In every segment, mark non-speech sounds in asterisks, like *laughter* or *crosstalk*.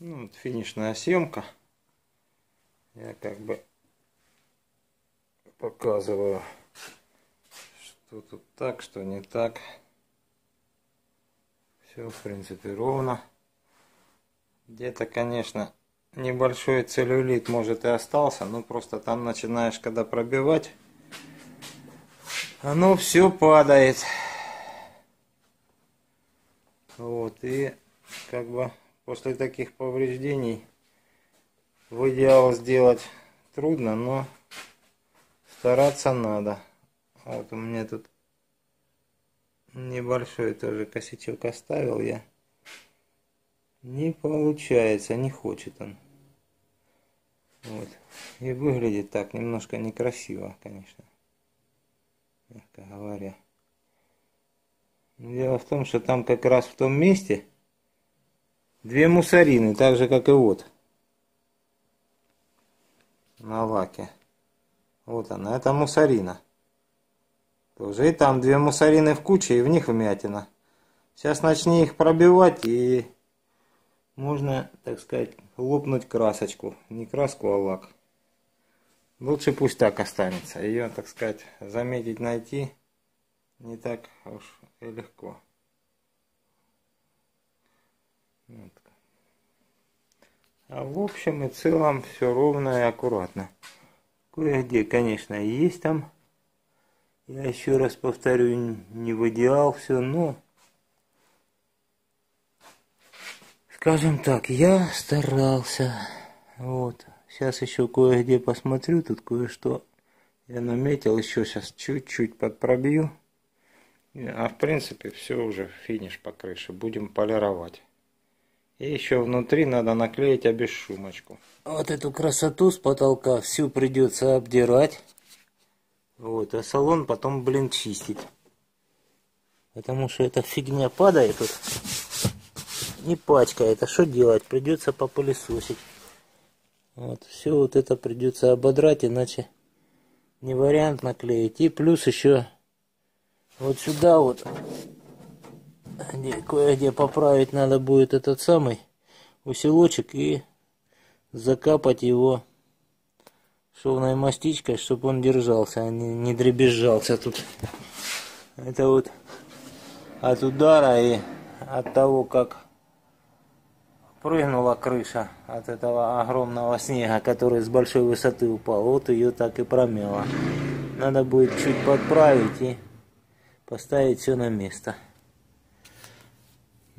Ну, вот финишная съемка. Я как бы показываю, что тут так, что не так. Все, в принципе, ровно. Где-то, конечно, небольшой целлюлит может и остался, но просто там начинаешь, когда пробивать, оно все падает. Вот, и как бы после таких повреждений в идеал сделать трудно, но стараться надо. Вот у меня тут небольшой тоже косячок оставил я. Не получается, не хочет он. Вот. И выглядит так немножко некрасиво, конечно. Мягко говоря. Дело в том, что там как раз в том месте две мусорины, так же как и вот. На лаке. Вот она, это мусорина. Тоже и там две мусорины в куче, и в них вмятина. Сейчас начни их пробивать, и можно, так сказать, лопнуть красочку. Не краску, а лак. Лучше пусть так останется. Ее, так сказать, заметить, найти не так уж и легко. Вот. А в общем и целом все ровно и аккуратно. Кое-где, конечно, есть там. Я еще раз повторю, не в идеал все, но... Скажем так, я старался. Вот. Сейчас еще кое-где посмотрю, тут кое-что я наметил, еще сейчас чуть-чуть подпробью. А в принципе все уже финиш по крыше. Будем полировать. И еще внутри надо наклеить обесшумочку. Вот эту красоту с потолка всю придется обдирать. Вот, а салон потом, блин, чистить. Потому что эта фигня падает тут. Не пачкает. А что делать? Придется попылесосить. Вот, все вот это придется ободрать, иначе не вариант наклеить. И плюс еще вот сюда вот кое-где поправить надо будет этот самый усилочек и закапать его шовной мастичкой, чтобы он держался, а не, не дребезжался тут. Это вот от удара и от того, как прыгнула крыша от этого огромного снега, который с большой высоты упал. Вот ее так и промело. Надо будет чуть подправить и поставить все на место.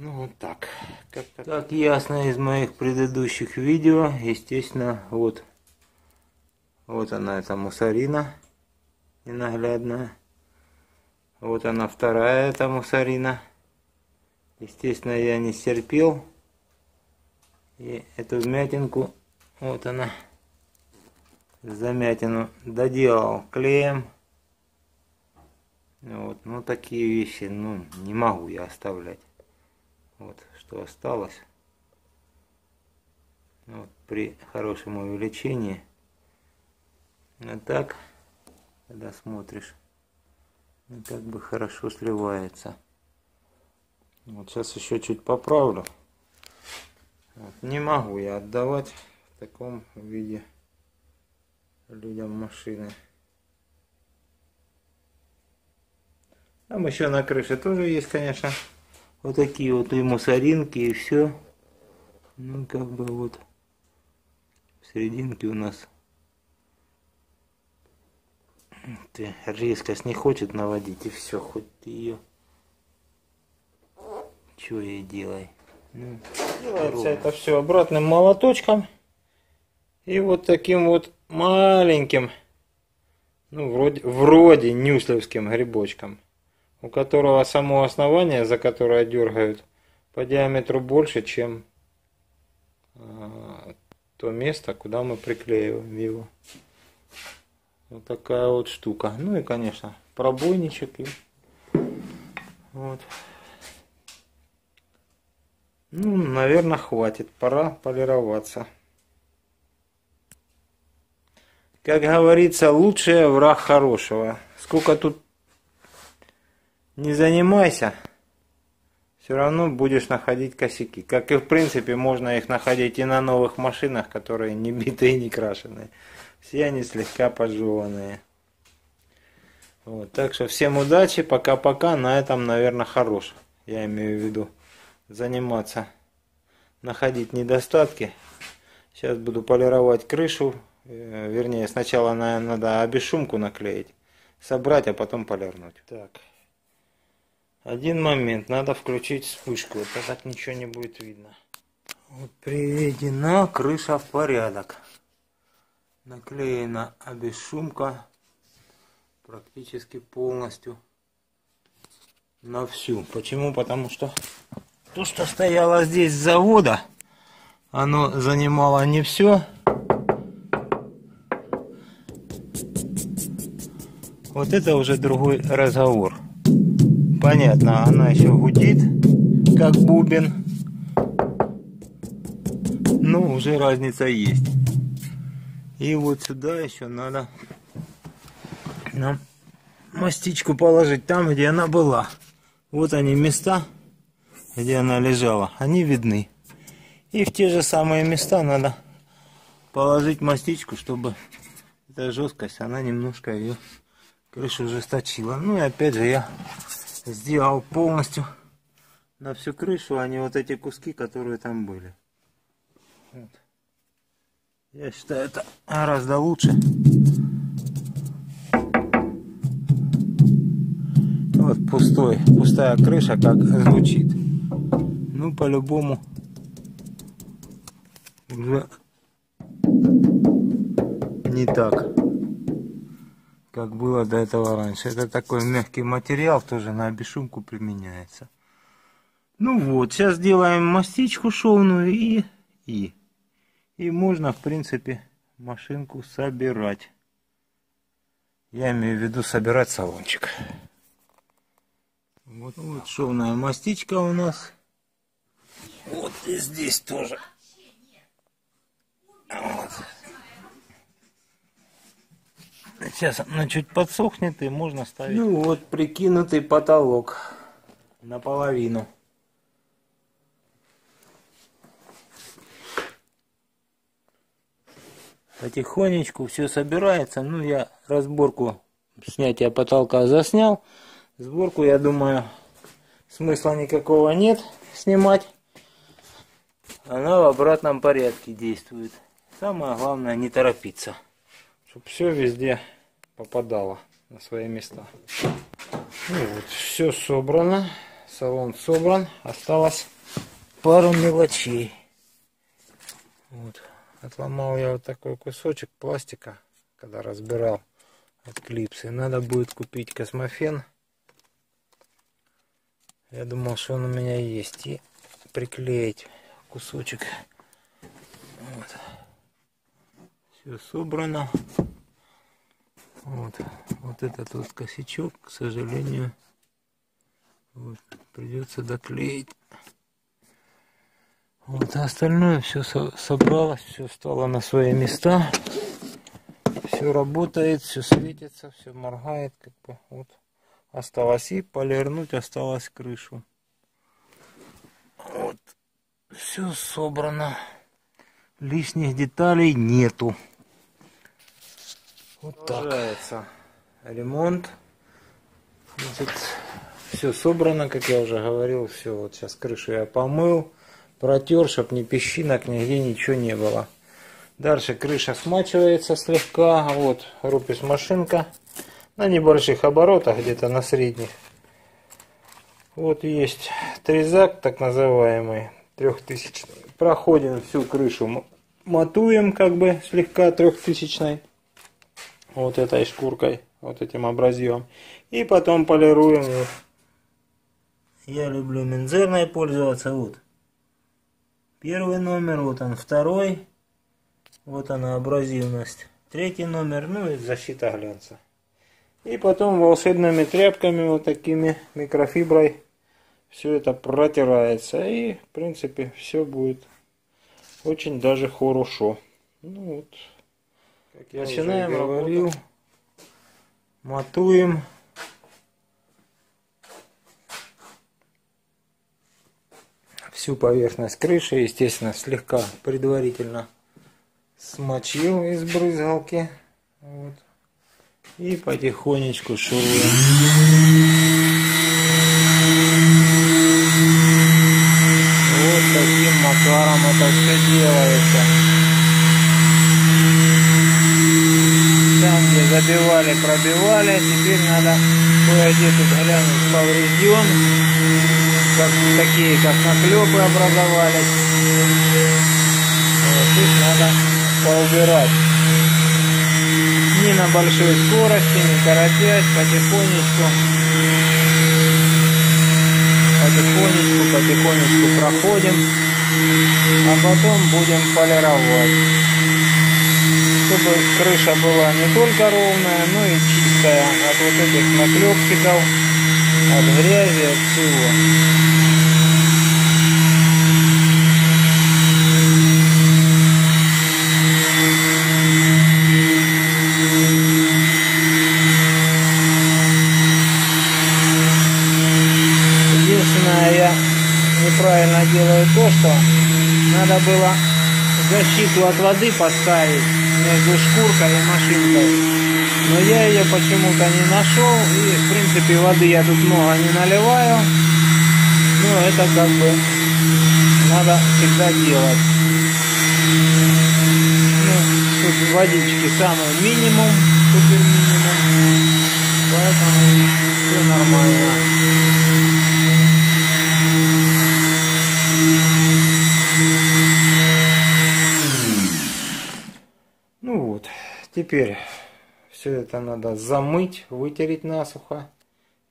Ну вот так. Как, -то... как ясно из моих предыдущих видео, естественно, вот, вот она эта мусорина ненаглядная. Вот она вторая эта мусорина. Естественно, я не стерпел. И эту вмятинку, вот она, замятину доделал клеем. Вот, ну такие вещи, ну, не могу я оставлять. Вот, что осталось. Вот, при хорошем увеличении. А так, когда смотришь, ну, как бы хорошо сливается. Вот сейчас еще чуть поправлю. Вот. Не могу я отдавать в таком виде людям машины. Там еще на крыше тоже есть, конечно, вот такие вот и мусоринки, и все. Ну, как бы вот в серединке у нас ты резкость не хочет наводить, и все, хоть ты ее... Чего ей делай? Ну, Делается это все обратным молоточком. И вот таким вот маленьким, ну, вроде, вроде нюслевским грибочком, у которого само основание, за которое дергают, по диаметру больше, чем а, то место, куда мы приклеиваем его. Вот такая вот штука. Ну и, конечно, пробойничек. И... Вот. Ну, наверное, хватит. Пора полироваться. Как говорится, лучшее враг хорошего. Сколько тут не занимайся, все равно будешь находить косяки. Как и в принципе можно их находить и на новых машинах, которые не битые не крашеные. Все они слегка поджеванные. Вот, так что всем удачи, пока-пока. На этом, наверное, хорош. Я имею в виду заниматься, находить недостатки. Сейчас буду полировать крышу. Э, вернее, сначала, наверное, надо обешумку наклеить, собрать, а потом полирнуть. Так. Один момент, надо включить вспышку, это так ничего не будет видно. Вот приведена крыша в порядок. Наклеена обешумка практически полностью на всю. Почему? Потому что то, что стояло здесь с завода, оно занимало не все. Вот это уже другой разговор. Понятно, она еще гудит, как бубен. Но уже разница есть. И вот сюда еще надо нам мастичку положить там, где она была. Вот они места, где она лежала. Они видны. И в те же самые места надо положить мастичку, чтобы эта жесткость, она немножко ее крышу ужесточила. Ну и опять же я сделал полностью на всю крышу, а не вот эти куски, которые там были. Вот. Я считаю, это гораздо лучше. Вот пустой, пустая крыша, как звучит. Ну, по-любому уже не так, как было до этого раньше. Это такой мягкий материал, тоже на бесшумку применяется. Ну вот, сейчас делаем мастичку шовную и, и, и можно, в принципе, машинку собирать. Я имею в виду собирать салончик. Вот, вот шовная мастичка у нас. Вот и здесь тоже. Сейчас она чуть подсохнет и можно ставить. Ну вот прикинутый потолок наполовину. Потихонечку все собирается. Ну я разборку снятия потолка заснял. Сборку, я думаю, смысла никакого нет снимать. Она в обратном порядке действует. Самое главное не торопиться, чтобы все везде попадало на свои места. Ну вот, все собрано, салон собран, осталось пару мелочей. Вот, отломал я вот такой кусочек пластика, когда разбирал от клипсы. Надо будет купить космофен. Я думал, что он у меня есть. И приклеить кусочек. Вот. Все собрано. Вот. Вот этот вот косячок, к сожалению, вот, придется доклеить. Вот, а остальное все собралось, все стало на свои места. Все работает, все светится, все моргает, как бы вот осталось и полирнуть осталось крышу. Вот. Все собрано. Лишних деталей нету. Вот так. ремонт. Значит, все собрано, как я уже говорил. Все, вот сейчас крышу я помыл, протер, чтобы ни песчинок, нигде ничего не было. Дальше крыша смачивается слегка. Вот рупис машинка на небольших оборотах, где-то на средних. Вот есть трезак, так называемый, трехтысячный. Проходим всю крышу, матуем как бы слегка трехтысячной, вот этой шкуркой, вот этим абразивом. И потом полируем. Я люблю мензерной пользоваться, вот. Первый номер, вот он второй. Вот она абразивность. Третий номер, ну и защита глянца. И потом волшебными тряпками, вот такими микрофиброй, все это протирается. И, в принципе, все будет очень даже хорошо. Ну вот. Как я Начинаем говорил. Матуем. всю поверхность крыши, естественно, слегка предварительно смочил из брызгалки. Вот. И потихонечку шуруем. Вот таким макаром это все делается. Там, где забивали, пробивали, теперь надо кое-где тут глянуть поврежден. Как, такие, как наклепы образовались. Вот, их надо поубирать не на большой скорости, не торопясь, потихонечку, потихонечку, потихонечку проходим, а потом будем полировать, чтобы крыша была не только ровная, но и чистая от вот этих наклепчиков, от грязи, от всего. неправильно делаю то, что надо было защиту от воды поставить между шкуркой и машинкой. Но я ее почему-то не нашел. И в принципе воды я тут много не наливаю. Но это как бы надо всегда делать. Ну, тут водички самый минимум, супер минимум. Поэтому все нормально. Теперь все это надо замыть, вытереть насухо.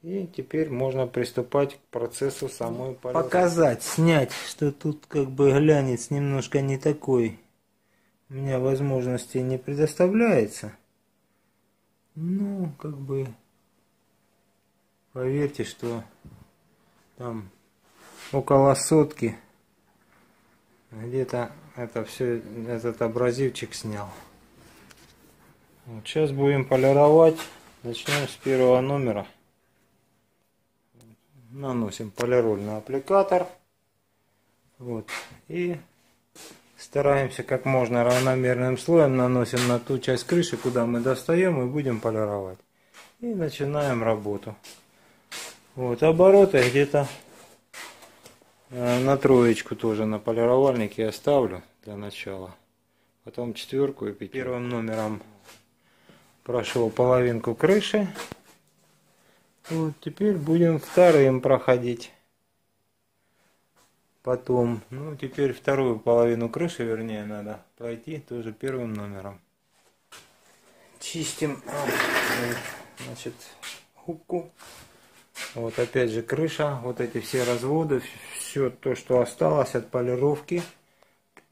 И теперь можно приступать к процессу самой полировки. Показать, снять, что тут как бы глянец немножко не такой. У меня возможности не предоставляется. Ну, как бы, поверьте, что там около сотки где-то это все, этот абразивчик снял. Сейчас будем полировать. Начнем с первого номера. Наносим полирольный аппликатор. Вот. И стараемся как можно равномерным слоем наносим на ту часть крыши, куда мы достаем и будем полировать. И начинаем работу. Вот обороты где-то э, на троечку тоже на полировальнике оставлю для начала. Потом четверку и пятерку. Первым номером прошел половинку крыши. Вот теперь будем вторым проходить. Потом, ну теперь вторую половину крыши, вернее, надо пройти тоже первым номером. Чистим, значит, губку. Вот опять же крыша, вот эти все разводы, все то, что осталось от полировки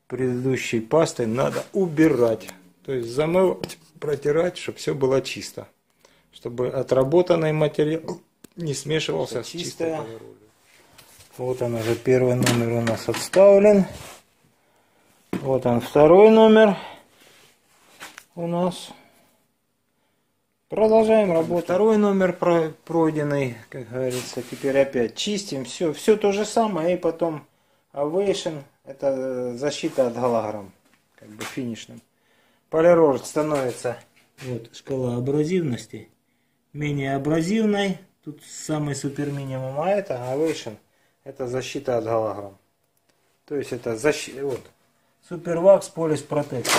предыдущей пастой, надо убирать. То есть замывать протирать, чтобы все было чисто. Чтобы отработанный материал не смешивался с чистой Вот он уже первый номер у нас отставлен. Вот он второй номер у нас. Продолжаем работать. Второй номер пройденный, как говорится. Теперь опять чистим. Все, все то же самое. И потом Ovation. Это защита от голограмм. Как бы финишным полирор становится. Вот шкала абразивности. Менее абразивной. Тут самый супер минимум а это Ovation это защита от голограмм. То есть это защита вот. Супервакс полис протектор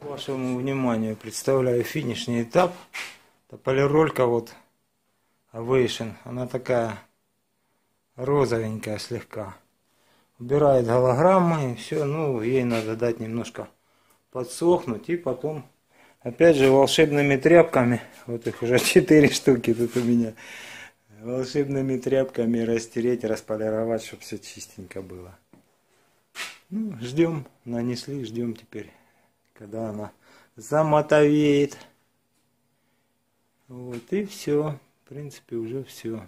вашему вниманию представляю финишный этап. Это полиролька вот Ovation она такая розовенькая слегка. Убирает голограммы и все ну ей надо дать немножко подсохнуть и потом опять же волшебными тряпками, вот их уже *laughs* четыре штуки тут у меня, волшебными тряпками растереть, располировать, чтобы все чистенько было. Ну, ждем, нанесли, ждем теперь, когда она замотовеет. Вот и все, в принципе уже все.